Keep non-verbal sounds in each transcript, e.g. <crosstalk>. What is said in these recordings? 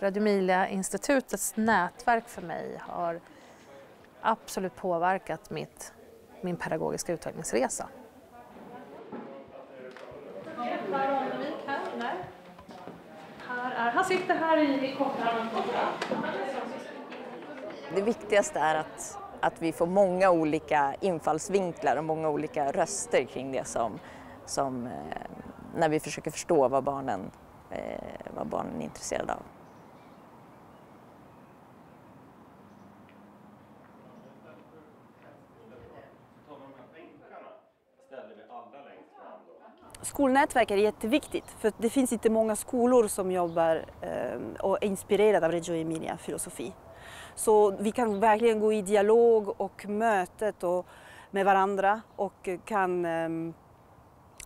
Radio Emilia-institutets nätverk för mig har absolut påverkat mitt, min pedagogiska utvecklingsresa. Han sitter här i. Det viktigaste är att, att vi får många olika infallsvinklar och många olika röster kring det som, som eh, när vi försöker förstå vad barnen, eh, vad barnen är intresserade av. Skolnätverk är jätteviktigt för det finns inte många skolor som jobbar eh, och är inspirerade av Reggio Emilia filosofi. Så vi kan verkligen gå i dialog och mötet och med varandra och kan eh,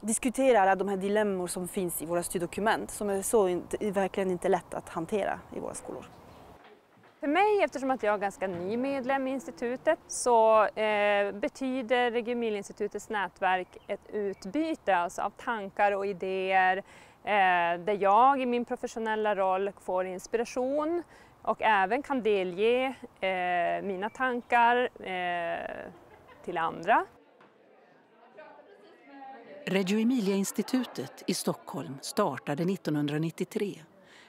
diskutera alla de här dilemmor som finns i våra styrdokument som är så verkligen inte lätt att hantera i våra skolor. För mig, eftersom att jag är ganska ny medlem i institutet, så eh, betyder Regionmilinstitutets nätverk ett utbyte alltså av tankar och idéer eh, där jag i min professionella roll får inspiration och även kan delge eh, mina tankar eh, till andra. Reggio Emilia-institutet i Stockholm startade 1993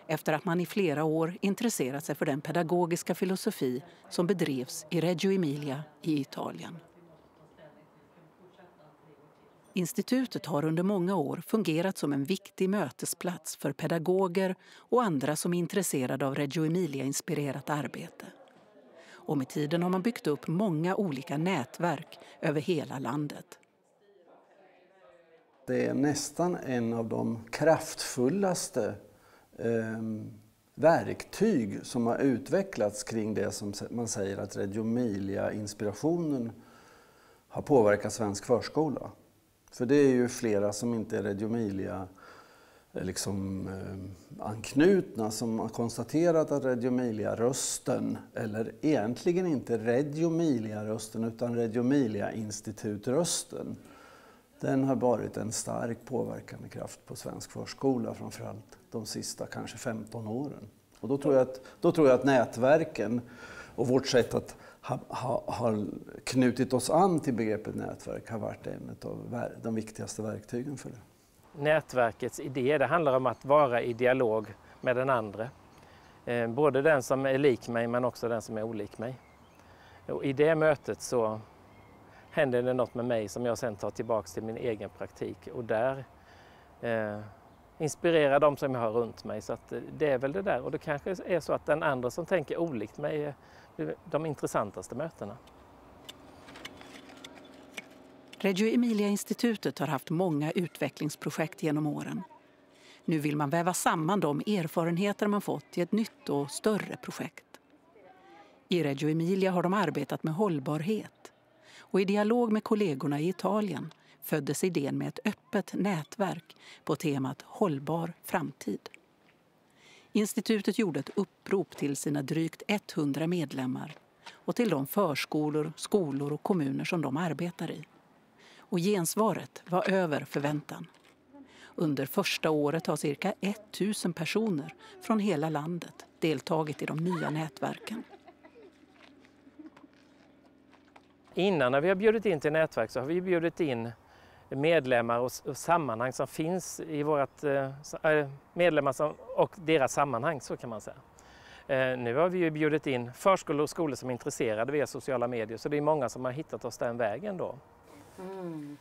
efter att man i flera år intresserat sig för den pedagogiska filosofi som bedrevs i Reggio Emilia i Italien. Institutet har under många år fungerat som en viktig mötesplats för pedagoger och andra som är intresserade av Reggio Emilia-inspirerat arbete. Och med tiden har man byggt upp många olika nätverk över hela landet. Det är nästan en av de kraftfullaste eh, verktyg som har utvecklats kring det som man säger att Reggio Emilia-inspirationen har påverkat svensk förskola. För det är ju flera som inte är Reggio Emilia eh, liksom, eh, anknutna som har konstaterat att Reggio Emilia-rösten, eller egentligen inte Reggio Emilia-rösten utan Reggio Emilia-institut-rösten, den har varit en stark påverkande kraft på svensk förskola framförallt de sista kanske 15 åren. Och då tror jag att, då tror jag att nätverken och vårt sätt att ha, ha, ha knutit oss an till begreppet nätverk har varit en av de viktigaste verktygen för det. Nätverkets idé det handlar om att vara i dialog med den andra. Eh, både den som är lik mig men också den som är olik mig. Och I det mötet så händer det något med mig som jag sen tar tillbaka till min egen praktik och där eh, inspirerar de som jag har runt mig. Så att eh, det är väl det där och det kanske är så att den andra som tänker olikt mig är de intressantaste mötena. Reggio Emilia-institutet har haft många utvecklingsprojekt genom åren. Nu vill man väva samman de erfarenheter man fått i ett nytt och större projekt. I Reggio Emilia har de arbetat med hållbarhet och i dialog med kollegorna i Italien föddes idén med ett öppet nätverk på temat hållbar framtid. Institutet gjorde ett upprop till sina drygt 100 medlemmar och till de förskolor, skolor och kommuner som de arbetar i. Och gensvaret var över förväntan. Under första året har cirka 1 000 personer från hela landet deltagit i de nya nätverken. Innan när vi har bjudit in till nätverk så har vi bjudit in medlemmar och, och sammanhang som finns i vårt eh, eh, medlemmar som, och deras sammanhang så kan man säga. Eh, nu har vi ju bjudit in förskolor och skolor som är intresserade via sociala medier så det är många som har hittat oss den vägen då. Mm.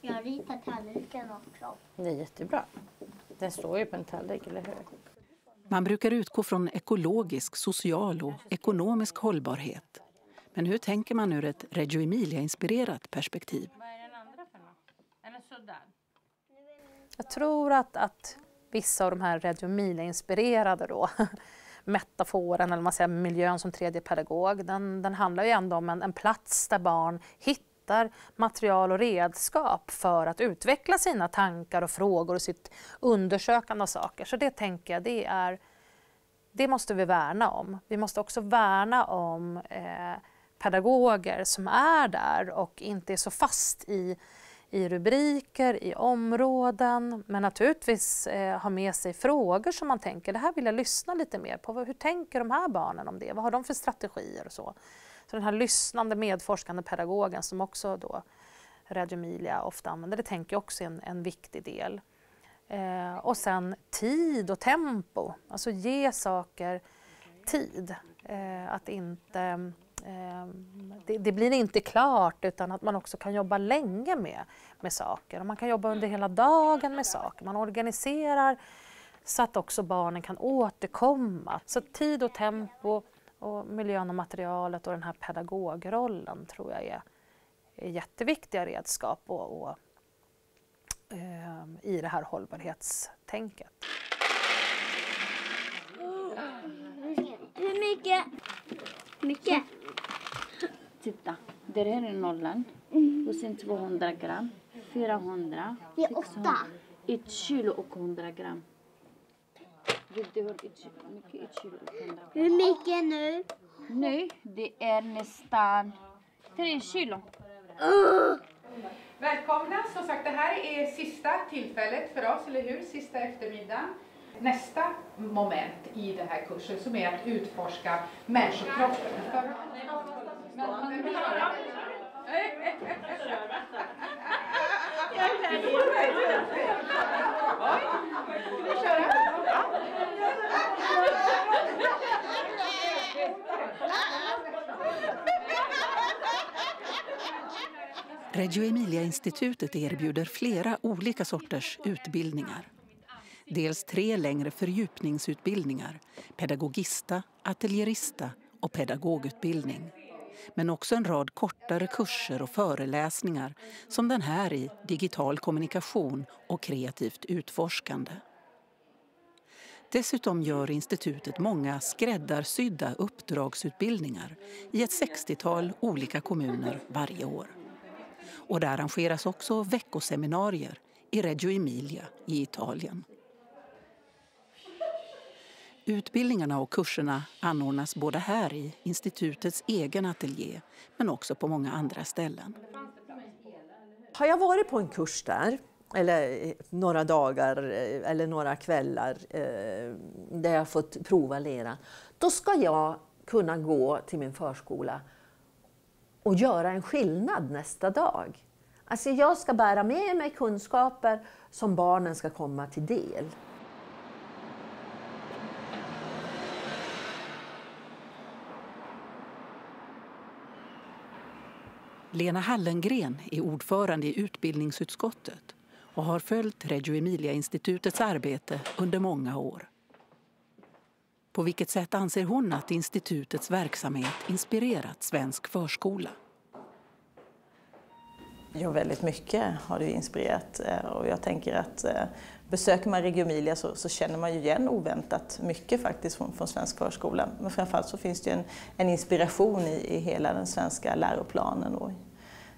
Jag ritar tallriken också. Det är jättebra. Den står ju på en tallrik, eller hur? Man brukar utgå från ekologisk, social och ekonomisk hållbarhet. Men hur tänker man ur ett Reggio Emilia-inspirerat perspektiv? Jag tror att, att vissa av de här Reggio Emilia-inspirerade då, <laughs> metaforen eller man säger miljön som tredje pedagog, den, den handlar ju ändå om en, en plats där barn hittar material och redskap för att utveckla sina tankar och frågor och sitt undersökande av saker. Så det tänker jag, det är det måste vi värna om. Vi måste också värna om eh, pedagoger som är där och inte är så fast i i rubriker, i områden, men naturligtvis eh, ha med sig frågor som man tänker, det här vill jag lyssna lite mer på. Hur tänker de här barnen om det? Vad har de för strategier och så? Så den här lyssnande, medforskande pedagogen som också då Radio Emilia ofta använder, det tänker jag också är en, en viktig del. Eh, och sen tid och tempo, alltså ge saker tid. Eh, att inte, eh, Ehm, det, det, blir inte klart utan att man också kan jobba länge med, med saker. Och man kan jobba under hela dagen med saker. Man organiserar så att också barnen kan återkomma. Så tid och tempo och miljön och materialet och den här pedagogrollen tror jag är, är jätteviktiga redskap och, och eh, i det här hållbarhetstänket. Hur mycket? Mycket. Titta, där här är nollan. Och sen 200 gram, 400, Det är 600, åtta. ett kilo och 100 gram. Vill du ha ett kilo? Mycket ett kilo och 100 gram. Hur mycket nu? Nu, det är nästan tre kilo. Välkomna! Som sagt, det här är sista tillfället för oss, eller hur? Sista eftermiddagen. Nästa moment i den här kursen som är att utforska människokroppen. Reggio Emilia-institutet erbjuder flera olika sorters utbildningar. Dels tre längre fördjupningsutbildningar, pedagogista, ateljerista och pedagogutbildning. Men också en rad kortare kurser och föreläsningar som den här i digital kommunikation och kreativt utforskande. Dessutom gör institutet många skräddarsydda uppdragsutbildningar i ett 60-tal olika kommuner varje år. Och det arrangeras också veckoseminarier i Reggio Emilia i Italien. Utbildningarna och kurserna anordnas både här i institutets egen ateljé men också på många andra ställen. Har jag varit på en kurs där, eller eh, några dagar eh, eller några kvällar eh, där jag fått prova lera, då ska jag kunna gå till min förskola och göra en skillnad nästa dag. Alltså jag ska bära med mig kunskaper som barnen ska komma till del. Lena Hallengren är ordförande i utbildningsutskottet och har följt Reggio Emilia-institutets arbete under många år. På vilket sätt anser hon att institutets verksamhet inspirerat svensk förskola? Ja, väldigt mycket har det inspirerat eh, och jag tänker att eh, besöker man Reggio Emilia så, så, känner man ju igen oväntat mycket faktiskt från, från svensk förskola. Men framförallt så finns det en, en inspiration i, i hela den svenska läroplanen och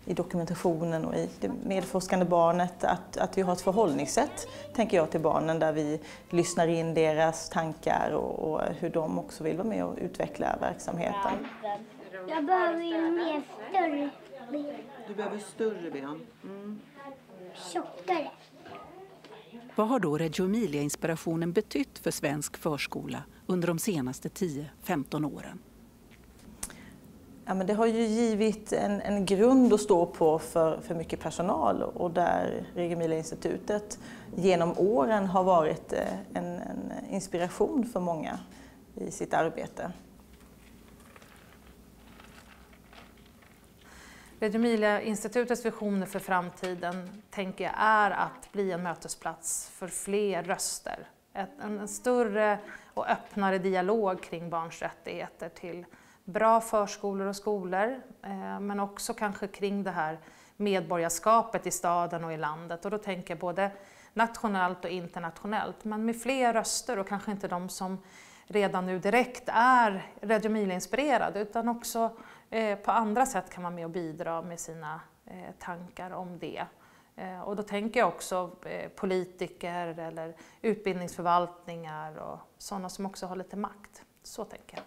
i dokumentationen och i det medforskande barnet, att, att vi har ett förhållningssätt, tänker jag, till barnen där vi lyssnar in deras tankar och, och hur de också vill vara med och utveckla verksamheten. Jag behöver ju mer större ben. Du behöver större ben. Mm. Tjockare. Vad har då Reggio Emilia-inspirationen betytt för svensk förskola under de senaste 10-15 åren? Ja, men det har ju givit en, en grund att stå på för, för mycket personal och där Reggio institutet genom åren har varit eh, en, en inspiration för många i sitt arbete. Reggio institutets visioner för framtiden tänker jag är att bli en mötesplats för fler röster. Ett, en, en större och öppnare dialog kring barns rättigheter till bra förskolor och skolor, eh, men också kanske kring det här medborgarskapet i staden och i landet. Och då tänker jag både nationellt och internationellt, men med fler röster och kanske inte de som redan nu direkt är Radio Mila-inspirerade, utan också eh, på andra sätt kan vara med och bidra med sina eh, tankar om det. Eh, och då tänker jag också eh, politiker eller utbildningsförvaltningar och sådana som också har lite makt. Så tänker jag.